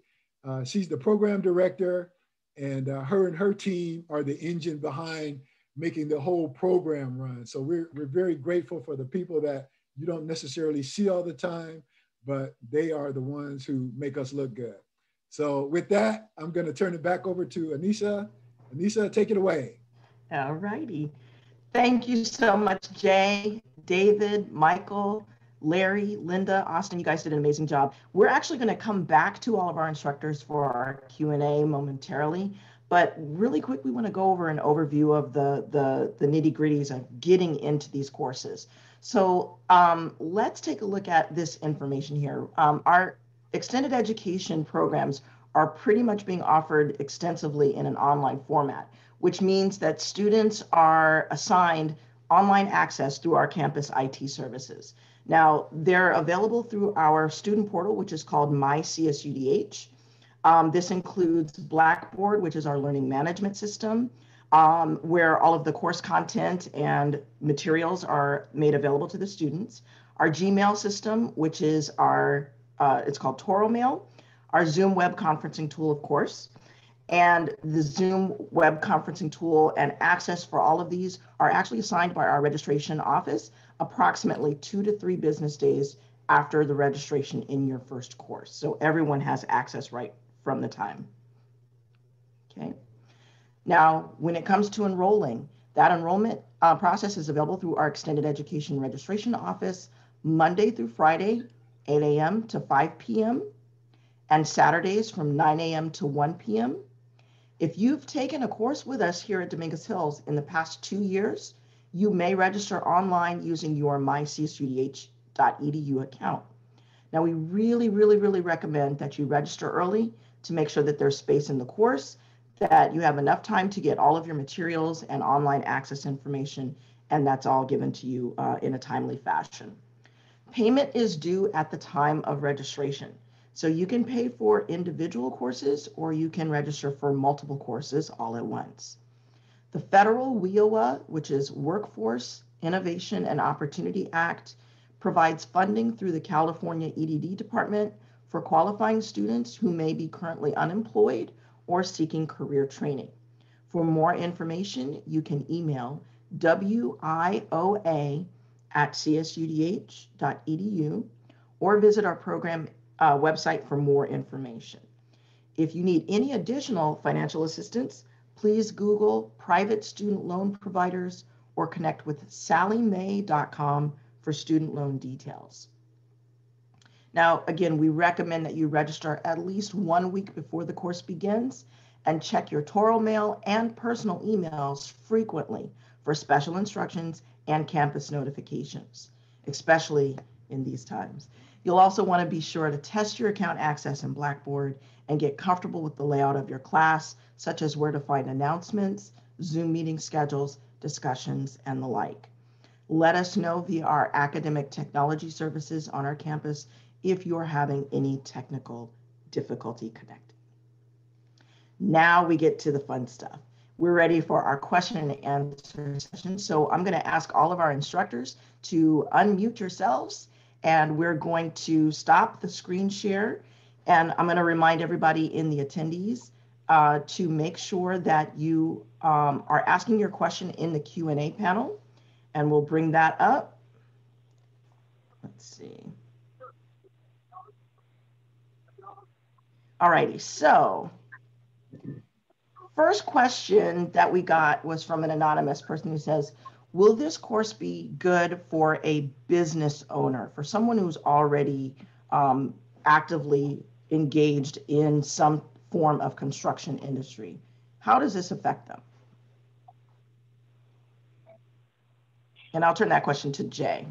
Uh, she's the program director and her and her team are the engine behind making the whole program run. So we're, we're very grateful for the people that you don't necessarily see all the time, but they are the ones who make us look good. So with that, I'm going to turn it back over to Anisha. Anisha, take it away. All righty. Thank you so much, Jay, David, Michael, Larry, Linda, Austin, you guys did an amazing job. We're actually going to come back to all of our instructors for our Q&A momentarily, but really quick, we want to go over an overview of the, the, the nitty gritties of getting into these courses. So um, let's take a look at this information here. Um, our extended education programs are pretty much being offered extensively in an online format, which means that students are assigned online access through our campus IT services. Now, they're available through our student portal, which is called MyCSUDH. Um, this includes Blackboard, which is our learning management system um, where all of the course content and materials are made available to the students. Our Gmail system, which is our, uh, it's called Toro Mail, our Zoom web conferencing tool, of course, and the Zoom web conferencing tool and access for all of these are actually assigned by our registration office approximately two to three business days after the registration in your first course. So everyone has access right from the time. Okay. Now, when it comes to enrolling, that enrollment uh, process is available through our extended education registration office Monday through Friday, 8 a.m. to 5 p.m., and Saturdays from 9 a.m. to 1 p.m. If you've taken a course with us here at Dominguez Hills in the past two years, you may register online using your mycsudh.edu account. Now, we really, really, really recommend that you register early to make sure that there's space in the course that you have enough time to get all of your materials and online access information, and that's all given to you uh, in a timely fashion. Payment is due at the time of registration. So you can pay for individual courses or you can register for multiple courses all at once. The federal WIOA, which is Workforce Innovation and Opportunity Act, provides funding through the California EDD department for qualifying students who may be currently unemployed or seeking career training. For more information, you can email wioa at csudh.edu or visit our program uh, website for more information. If you need any additional financial assistance, please Google private student loan providers or connect with salliemae.com for student loan details. Now, again, we recommend that you register at least one week before the course begins and check your Toro mail and personal emails frequently for special instructions and campus notifications, especially in these times. You'll also want to be sure to test your account access in Blackboard and get comfortable with the layout of your class, such as where to find announcements, Zoom meeting schedules, discussions, and the like. Let us know via our academic technology services on our campus if you're having any technical difficulty connecting. Now we get to the fun stuff. We're ready for our question and answer session. So I'm going to ask all of our instructors to unmute yourselves and we're going to stop the screen share. And I'm going to remind everybody in the attendees uh, to make sure that you um, are asking your question in the Q&A panel and we'll bring that up. Let's see. All righty, so first question that we got was from an anonymous person who says, will this course be good for a business owner, for someone who's already um, actively engaged in some form of construction industry? How does this affect them? And I'll turn that question to Jay.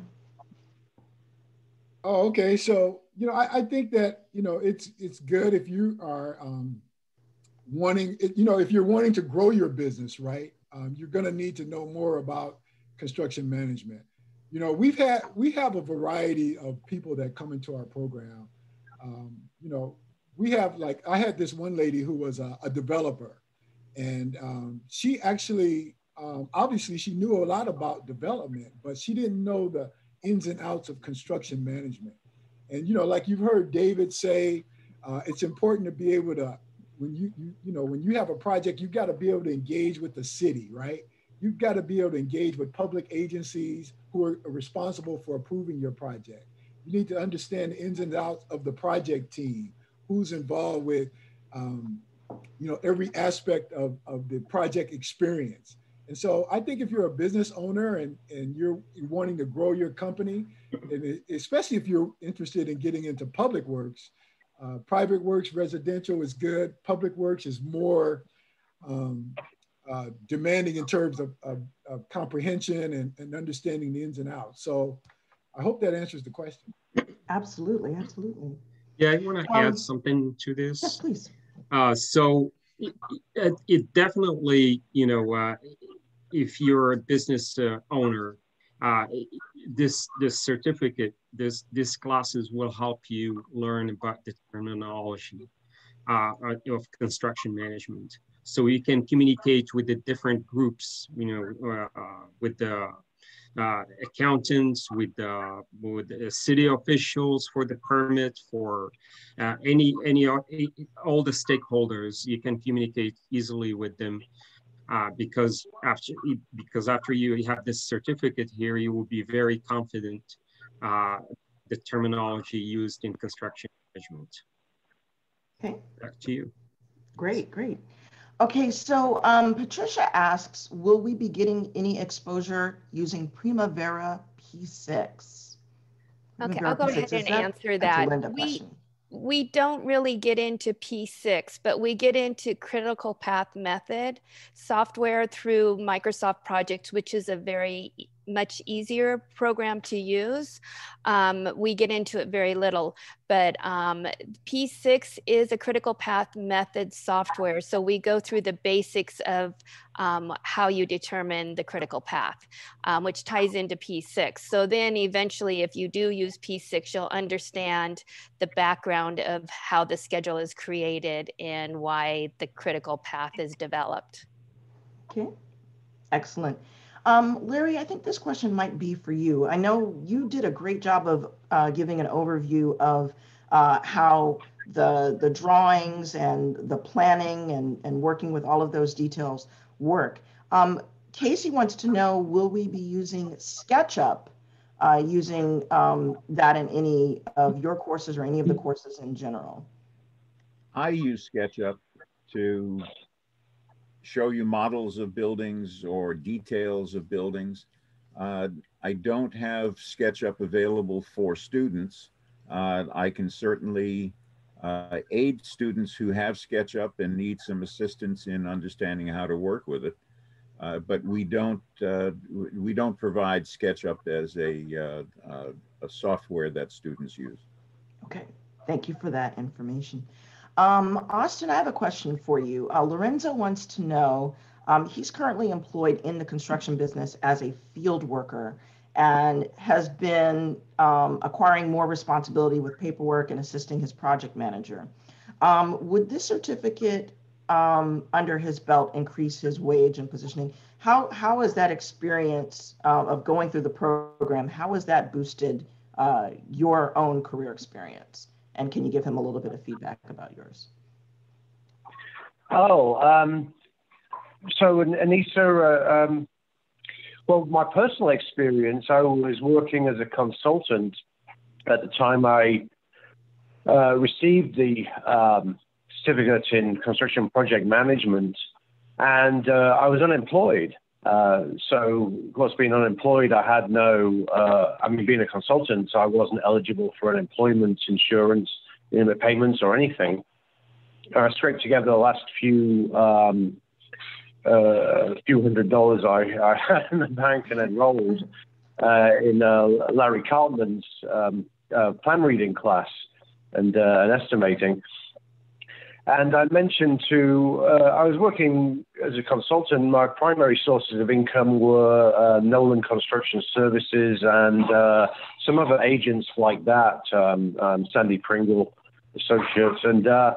Oh, okay. So, you know, I, I, think that, you know, it's it's good if you are um, wanting, you know, if you're wanting to grow your business, right? um, you're going to need to know more about construction management. You know, we've had we have a variety of people that come into our program. Um, you know, we have like I had this one lady who was a, a developer, and um, she actually um, obviously she knew a lot about development, but she didn't know the ins and outs of construction management. And you know, like you've heard David say, uh, it's important to be able to when you, you you know when you have a project, you've got to be able to engage with the city, right? You've got to be able to engage with public agencies who are responsible for approving your project. You need to understand the ins and outs of the project team, who's involved with, um, you know, every aspect of, of the project experience. And so I think if you're a business owner and, and you're wanting to grow your company, and especially if you're interested in getting into public works, uh, private works, residential is good. Public works is more um, uh, demanding in terms of, of, of comprehension and, and, understanding the ins and outs. So I hope that answers the question. Absolutely, absolutely. Yeah, I want to um, add something to this. Yes, please. Uh, so it, it, it, definitely, you know, uh, if you're a business uh, owner, uh, this this certificate, this this classes will help you learn about the terminology uh, of construction management. So you can communicate with the different groups, you know, uh, uh, with the uh, accountants, with the with the city officials for the permit, for any any all the stakeholders. You can communicate easily with them uh, because after because after you have this certificate here, you will be very confident uh, the terminology used in construction management. Okay. Back to you. Great, great. Okay, so um, Patricia asks, will we be getting any exposure using Primavera P6? Okay, I'll go ahead and that, answer that. We, question we don't really get into P6, but we get into critical path method software through Microsoft Projects, which is a very much easier program to use. Um, we get into it very little, but um, P6 is a critical path method software. So we go through the basics of um, how you determine the critical path, um, which ties into P6. So then eventually, if you do use P6, you'll understand the background of how the schedule is created and why the critical path is developed. Okay, excellent. Um, Larry, I think this question might be for you. I know you did a great job of uh, giving an overview of uh, how the the drawings and the planning and, and working with all of those details work. Um, Casey wants to know, will we be using SketchUp, uh, using um, that in any of your courses or any of the courses in general? I use SketchUp to show you models of buildings or details of buildings. Uh, I don't have SketchUp available for students. Uh, I can certainly uh, aid students who have SketchUp and need some assistance in understanding how to work with it. Uh, but we don't uh, we don't provide SketchUp as a, uh, a software that students use. Okay, thank you for that information. Um, Austin, I have a question for you. Uh, Lorenzo wants to know, um, he's currently employed in the construction business as a field worker and has been um, acquiring more responsibility with paperwork and assisting his project manager. Um, would this certificate um, under his belt increase his wage and positioning? How, how has that experience uh, of going through the program, how has that boosted uh, your own career experience? And can you give him a little bit of feedback about yours? Oh, um, so Anissa, uh, um, well, my personal experience, I was working as a consultant at the time I uh, received the um, certificate in construction project management, and uh, I was unemployed. Uh, so, of course, being unemployed, I had no, uh, I mean, being a consultant, I wasn't eligible for unemployment insurance, payments or anything. I scraped together the last few, um, uh, few hundred dollars I, I, had in the bank and enrolled uh, in uh, Larry Cartman's um, plan reading class and, and estimating. And I mentioned to, uh, I was working as a consultant. My primary sources of income were uh, Nolan Construction Services and uh, some other agents like that, um, um, Sandy Pringle Associates. And uh,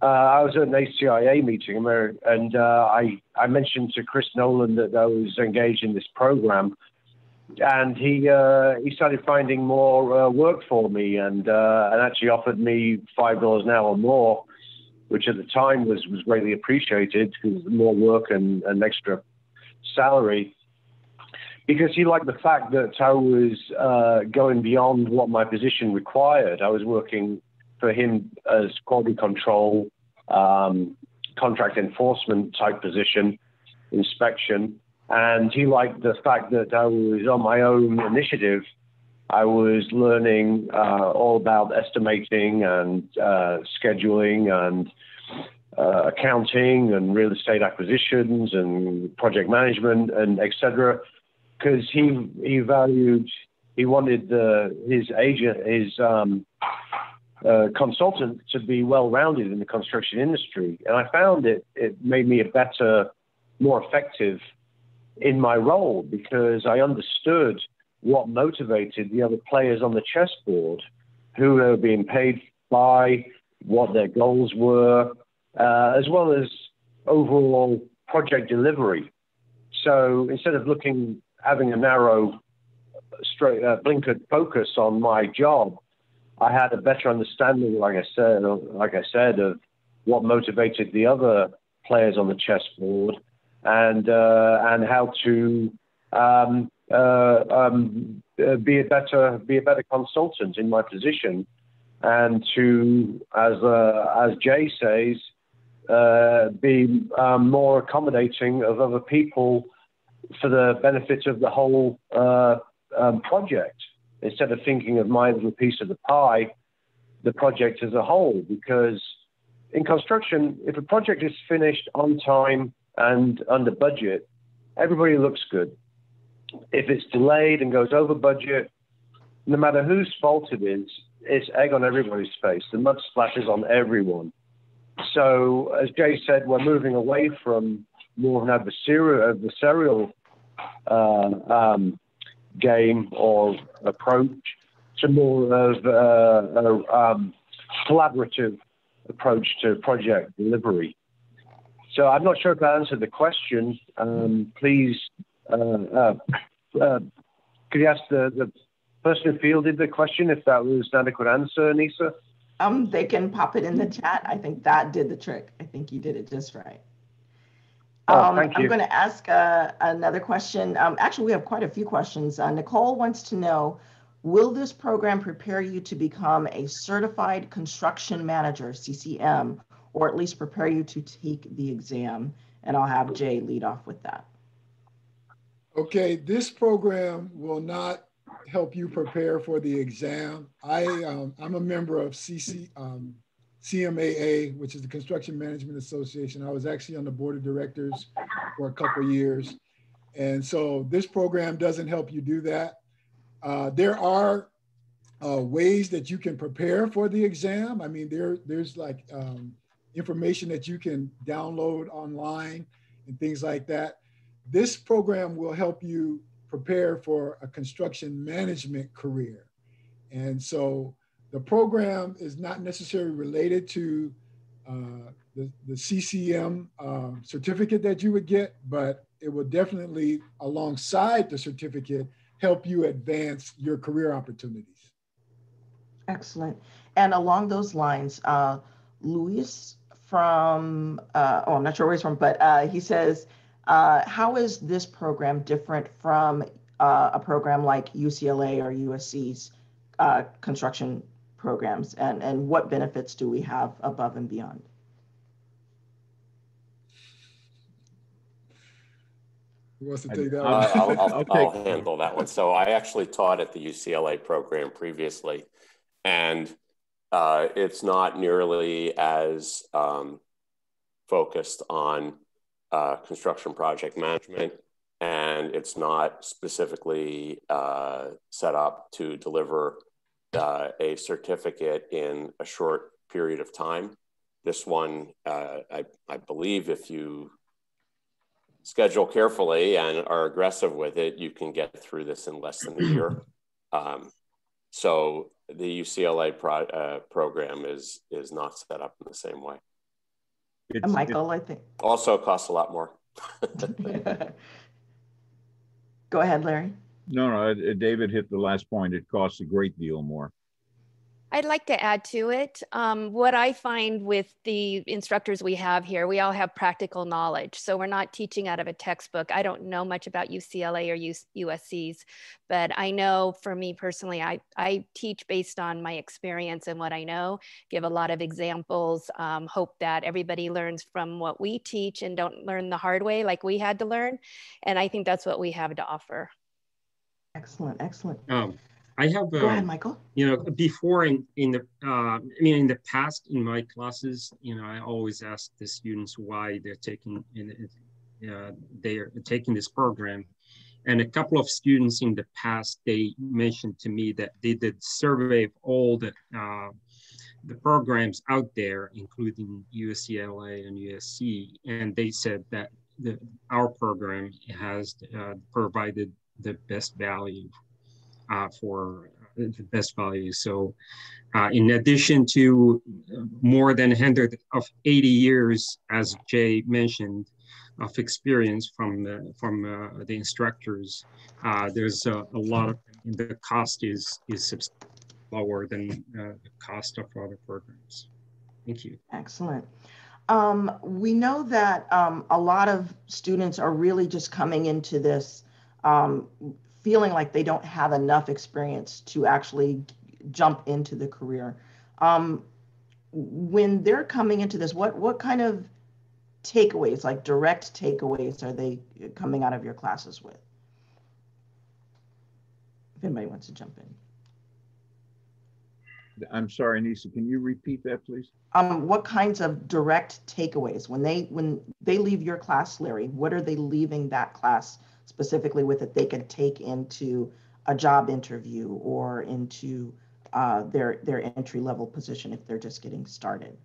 uh, I was at an ACIA meeting, and uh, I, I mentioned to Chris Nolan that I was engaged in this program and he he started finding more work for me, and and actually offered me five dollars an hour more, which at the time was was greatly appreciated because more work and an extra salary. Because he liked the fact that I was uh, going beyond what my position required. I was working for him as quality control, um, contract enforcement type position, inspection and he liked the fact that I was on my own initiative. I was learning uh, all about estimating and uh, scheduling and uh, accounting and real estate acquisitions and project management and etc. Because he he valued he wanted the, his agent his um, uh, consultant to be well rounded in the construction industry, and I found it it made me a better, more effective in my role because I understood what motivated the other players on the chessboard, who they were being paid by, what their goals were, uh, as well as overall project delivery. So instead of looking, having a narrow, straight, uh, blinkered focus on my job, I had a better understanding, like I said, like I said, of what motivated the other players on the chessboard and uh, and how to um, be a better be a better consultant in my position, and to as uh, as Jay says, uh, be um, more accommodating of other people for the benefit of the whole uh, um, project instead of thinking of my little piece of the pie, the project as a whole. Because in construction, if a project is finished on time and under budget, everybody looks good. If it's delayed and goes over budget, no matter whose fault it is, it's egg on everybody's face. The mud splashes on everyone. So, as Jay said, we're moving away from more of an adversarial, adversarial uh, um, game or approach to more of uh, a um, collaborative approach to project delivery. So I'm not sure if I answered the question. Um, please, could you ask the, the person who fielded the question if that was an adequate answer, Nisa? Um, they can pop it in the chat. I think that did the trick. I think you did it just right. Oh, um, you. I'm going to ask uh, another question. Um, actually, we have quite a few questions. Uh, Nicole wants to know, will this program prepare you to become a certified construction manager, CCM, or at least prepare you to take the exam. And I'll have Jay lead off with that. Okay, this program will not help you prepare for the exam. I, um, I'm a member of CC, um, CMAA, which is the Construction Management Association. I was actually on the board of directors for a couple years. And so this program doesn't help you do that. Uh, there are uh, ways that you can prepare for the exam. I mean, there, there's like um, information that you can download online and things like that. This program will help you prepare for a construction management career. And so the program is not necessarily related to uh, the, the CCM uh, certificate that you would get, but it will definitely, alongside the certificate, help you advance your career opportunities. Excellent. And along those lines, uh, Luis from, uh, oh, I'm not sure where he's from, but uh, he says, uh, how is this program different from uh, a program like UCLA or USC's uh, construction programs? And, and what benefits do we have above and beyond? Who wants to take that I'll, I'll, <laughs> I'll handle that one. So I actually taught at the UCLA program previously. And uh, it's not nearly as um, focused on uh, construction project management, and it's not specifically uh, set up to deliver uh, a certificate in a short period of time. this one, uh, I, I believe if you schedule carefully and are aggressive with it, you can get through this in less than a year. <clears throat> Um, so the UCLA pro, uh, program is is not set up in the same way. It's, Michael, I think. Also costs a lot more. <laughs> Go ahead, Larry. No, no, uh, David hit the last point. It costs a great deal more. I'd like to add to it. Um, what I find with the instructors we have here, we all have practical knowledge. So we're not teaching out of a textbook. I don't know much about UCLA or USC's, but I know for me personally, I, I teach based on my experience and what I know, give a lot of examples, um, hope that everybody learns from what we teach and don't learn the hard way like we had to learn. And I think that's what we have to offer. Excellent, excellent. Um, I have, Go ahead, Michael. You know, before in in the, uh, I mean, in the past in my classes, you know, I always ask the students why they're taking in, uh, they're taking this program, and a couple of students in the past they mentioned to me that they did survey of all the uh, the programs out there, including UCLA and USC, and they said that the, our program has uh, provided the best value uh, for the best value. So uh, in addition to more than 100 of 80 years, as Jay mentioned, of experience from the, from uh, the instructors, uh, there's a, a, lot of, the cost is, is lower than uh, the cost of other programs. Thank you. Excellent. Um, we know that um, a lot of students are really just coming into this um, feeling like they don't have enough experience to actually jump into the career. Um, when they're coming into this, what what kind of takeaways, like direct takeaways, are they coming out of your classes with? If anybody wants to jump in. I'm sorry, Nisa, can you repeat that, please? Um, what kinds of direct takeaways when they when they leave your class, Larry? What are they leaving that class specifically with it they could take into a job interview or into uh, their their entry level position if they're just getting started.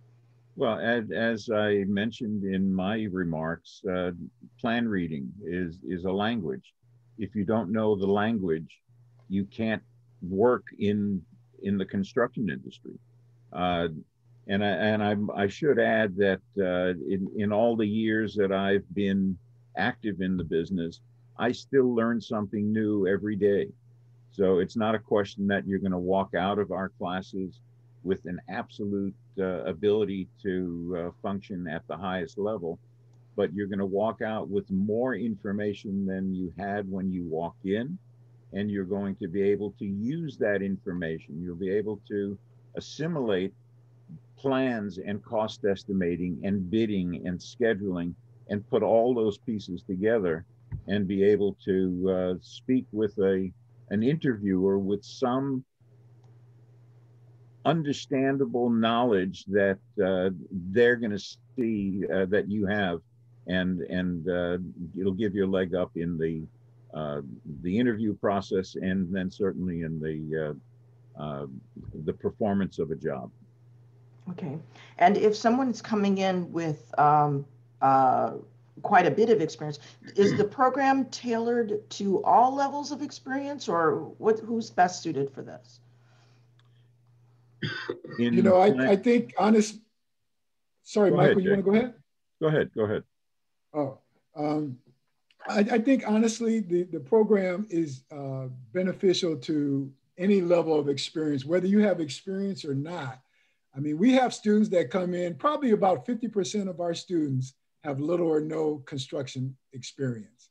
Well, as, as I mentioned in my remarks, uh, plan reading is is a language. If you don't know the language, you can't work in in the construction industry. Uh, and I, and I'm, I should add that uh, in, in all the years that I've been active in the business, I still learn something new every day. So it's not a question that you're going to walk out of our classes with an absolute uh, ability to uh, function at the highest level, but you're going to walk out with more information than you had when you walked in. And you're going to be able to use that information. You'll be able to assimilate plans and cost estimating and bidding and scheduling and put all those pieces together and be able to uh, speak with a an interviewer with some understandable knowledge that uh, they're going to see uh, that you have. And and uh, it'll give you a leg up in the uh, the interview process and then certainly in the uh, the performance of a job. Okay. And if someone's coming in with um, quite a bit of experience. Is the <clears throat> program tailored to all levels of experience or what, who's best suited for this? In you know, I, I think honest, sorry, Michael, ahead, you want to go ahead? Go ahead, go ahead. Oh, um, I, I, think honestly, the, the program is uh, beneficial to any level of experience, whether you have experience or not. I mean, we have students that come in, probably about 50% of our students have little or no construction experience.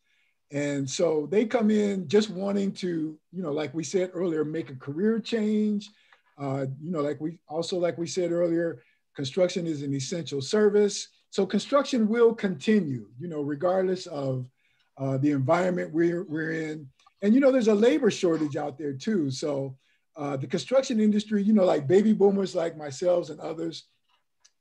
And so they come in just wanting to, you know, like we said earlier, make a career change. Uh, you know, like we also, like we said earlier, construction is an essential service. So construction will continue, you know, regardless of uh, the environment we're, we're in. And, you know, there's a labor shortage out there too. So uh, the construction industry, you know, like baby boomers like myself and others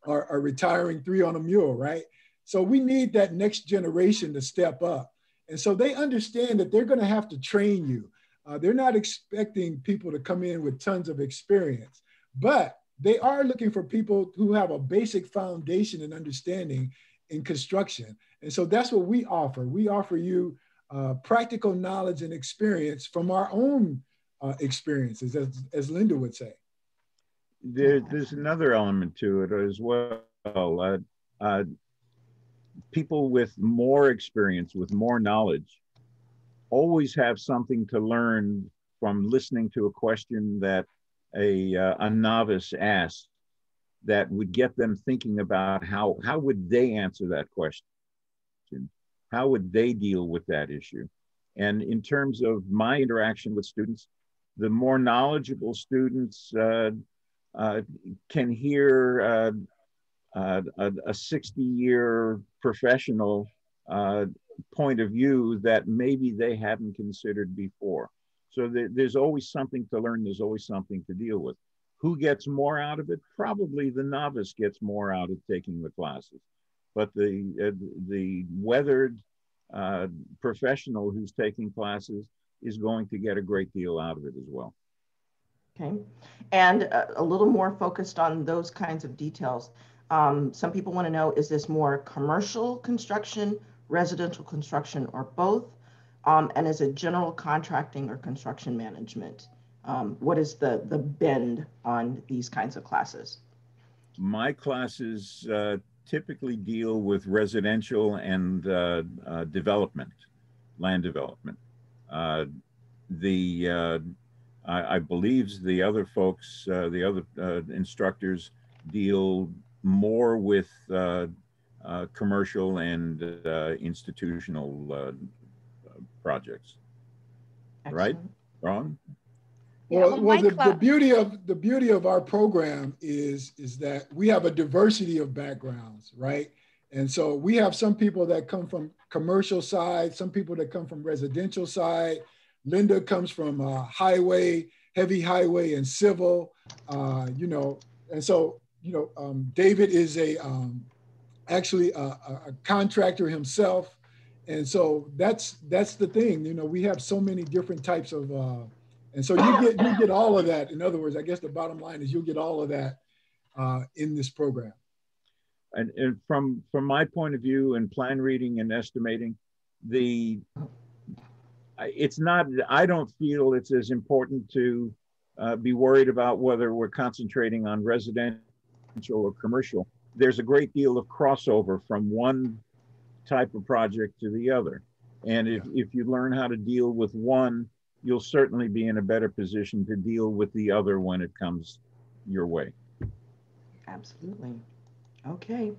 are, are retiring three on a mule, right? So we need that next generation to step up. And so they understand that they're going to have to train you. Uh, they're not expecting people to come in with tons of experience, but they are looking for people who have a basic foundation and understanding in construction. And so that's what we offer. We offer you uh, practical knowledge and experience from our own uh, experiences, as, as Linda would say. There, there's another element to it as well. Uh, uh, people with more experience, with more knowledge, always have something to learn from listening to a question that a, uh, a novice asks that would get them thinking about how, how would they answer that question? How would they deal with that issue? And in terms of my interaction with students, the more knowledgeable students uh, uh, can hear uh, uh a, a 60 year professional uh, point of view that maybe they haven't considered before. So there's always something to learn, there's always something to deal with. Who gets more out of it? Probably the novice gets more out of taking the classes. But the, uh, the weathered uh, professional who's taking classes is going to get a great deal out of it as well. Okay. And a, a little more focused on those kinds of details. Um, some people want to know, is this more commercial construction, residential construction, or both? Um, and is it general contracting or construction management? Um, what is the, the bend on these kinds of classes? My classes uh, typically deal with residential and uh, uh, development, land development. Uh, the uh, I, I, believe the other folks, uh, the other instructors deal more with commercial and institutional projects. Excellent. Right? Wrong? well, well, well the, the, beauty of the beauty of our program is is that we have a diversity of backgrounds, right? And so we have some people that come from commercial side, some people that come from residential side. Linda comes from uh, highway, heavy highway, and civil. Uh, you know, and so you know, um, David is a um, actually a, a contractor himself, and so that's that's the thing. You know, we have so many different types of uh, and so you get you get all of that. In other words, I guess the bottom line is you'll get all of that uh, in this program. And, and, from from my point of view in plan reading and estimating, the it's not. I don't feel it's as important to uh, be worried about whether we're concentrating on residential or commercial. There's a great deal of crossover from one type of project to the other, and if yeah. if you learn how to deal with one you'll certainly be in a better position to deal with the other when it comes your way. Absolutely. Okay.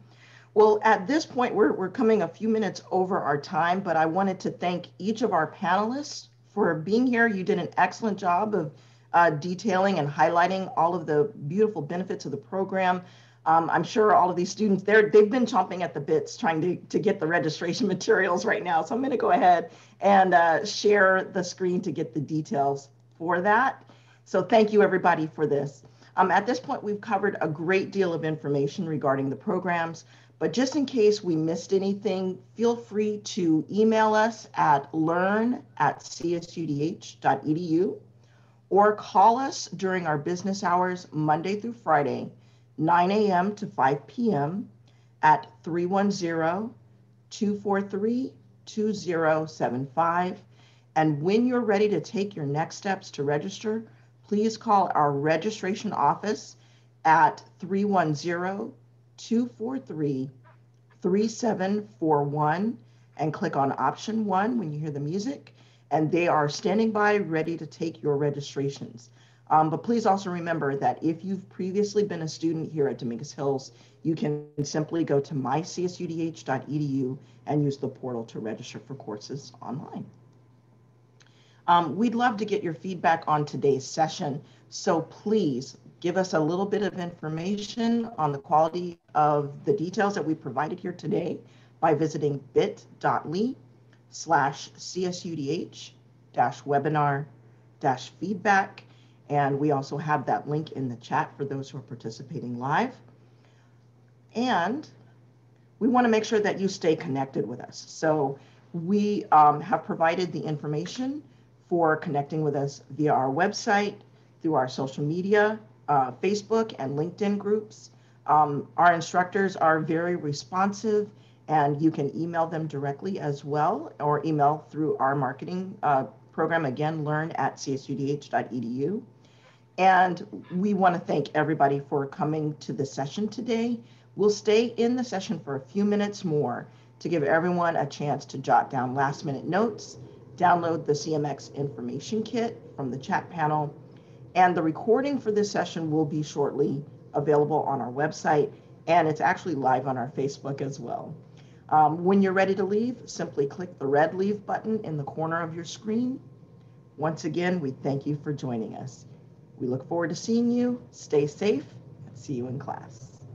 Well, at this point, we're, we're coming a few minutes over our time, but I wanted to thank each of our panelists for being here. You did an excellent job of uh, detailing and highlighting all of the beautiful benefits of the program. Um, I'm sure all of these students, they're, they've been chomping at the bits trying to, to get the registration <laughs> materials right now. So I'm going to go ahead and uh, share the screen to get the details for that. So thank you everybody for this. Um, at this point, we've covered a great deal of information regarding the programs, but just in case we missed anything, feel free to email us at learn at csudh.edu or call us during our business hours Monday through Friday 9 a.m. to 5 p.m. at 310 243 2075. And when you're ready to take your next steps to register, please call our registration office at 310 243 3741 and click on option one when you hear the music. And they are standing by ready to take your registrations. Um, but please also remember that if you've previously been a student here at Dominguez Hills, you can simply go to mycsudh.edu and use the portal to register for courses online. Um, we'd love to get your feedback on today's session, so please give us a little bit of information on the quality of the details that we provided here today by visiting bit.ly slash csudh dash webinar dash feedback and we also have that link in the chat for those who are participating live. And we want to make sure that you stay connected with us. So we um, have provided the information for connecting with us via our website, through our social media, uh, Facebook and LinkedIn groups. Um, our instructors are very responsive and you can email them directly as well or email through our marketing uh, program, again, learn at csudh.edu. And we want to thank everybody for coming to the session today. We'll stay in the session for a few minutes more to give everyone a chance to jot down last minute notes, download the CMX information kit from the chat panel, and the recording for this session will be shortly available on our website, and it's actually live on our Facebook as well. Um, when you're ready to leave, simply click the red leave button in the corner of your screen. Once again, we thank you for joining us. We look forward to seeing you. Stay safe and see you in class.